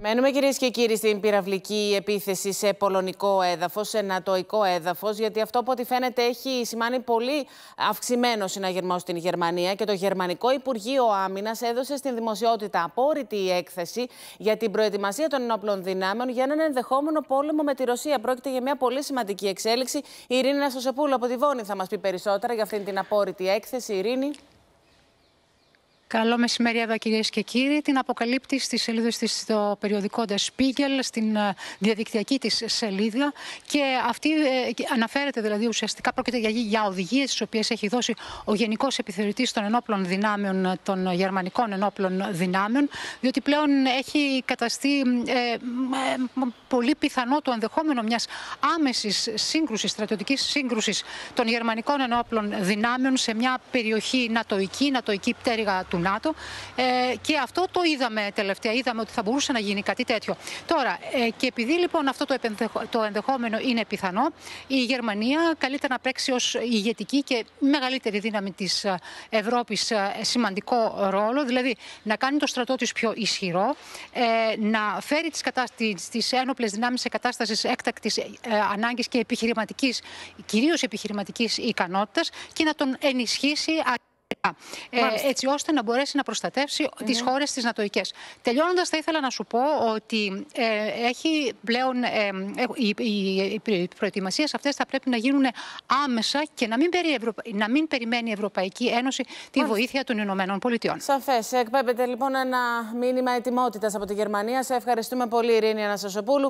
Μένουμε κυρίες και κύριοι στην πυραυλική επίθεση σε πολωνικό έδαφος, σε νατοϊκό έδαφος, γιατί αυτό από ό,τι φαίνεται έχει σημάνει πολύ αυξημένο συναγερμό στην Γερμανία και το Γερμανικό Υπουργείο Άμυνας έδωσε στην δημοσιότητα απόρριτη έκθεση για την προετοιμασία των ενόπλων δυνάμεων για έναν ενδεχόμενο πόλεμο με τη Ρωσία. Πρόκειται για μια πολύ σημαντική εξέλιξη. Η Ειρήνη Νασοσεπούλου από τη Βόνη θα μας πει περισσότερα για αυτήν την απόρριτη έκθεση. Ειρήνη. Καλό μεσημέρι εδώ κυρίες και κύριοι. Την αποκαλύπτει στις σελίδες της στο περιοδικό Der Spiegel, στην ε, διαδικτυακή της σελίδα. Και αυτή ε, αναφέρεται δηλαδή ουσιαστικά πρόκειται για, για οδηγίες τις οποίες έχει δώσει ο Γενικός Επιθεωρητής των Ενόπλων Δυνάμεων, των Γερμανικών Ενόπλων Δυνάμεων, διότι πλέον έχει καταστεί ε, πολύ πιθανό το ενδεχόμενο μιας άμεσης σύγκρουσης, στρατιωτικής σύγκρουσης των Γερμανικών Ενόπλων Δυνάμεων σε μια περιοχή νατοική, νατοική πτέρυγα του ΝΑΤΟ. Ε, και αυτό το είδαμε τελευταία. Είδαμε ότι θα μπορούσε να γίνει κάτι τέτοιο. Τώρα, ε, και επειδή λοιπόν αυτό το, το ενδεχόμενο είναι πιθανό, η Γερμανία καλείται να παίξει ως ηγετική και μεγαλύτερη δύναμη της ε, Ευρώπης ε, σημαντικό ρόλο, δηλαδή να κάνει το στρατό της πιο ισχυρό, ε, να φέρει τις ένοπλες δυνάμεις σε κατάστασης έκτακτης ε, ανάγκης και επιχειρηματικής, κυρίως επιχειρηματικής ικανότητας και να τον ενισχύσει ε, έτσι ώστε να μπορέσει να προστατεύσει mm -hmm. τις χώρες τι Νατοικέ. Τελειώνοντας, θα ήθελα να σου πω ότι ε, έχει πλέον ε, οι, οι, οι προετοιμασίες αυτές θα πρέπει να γίνουν άμεσα και να μην, περι, να μην περιμένει η Ευρωπαϊκή Ένωση τη βοήθεια των Ηνωμένων Πολιτειών. Σαφές. Εκπέμπεται λοιπόν ένα μήνυμα ετοιμότητας από τη Γερμανία. Σε ευχαριστούμε πολύ, Ειρήνη Αναστασοπούλου.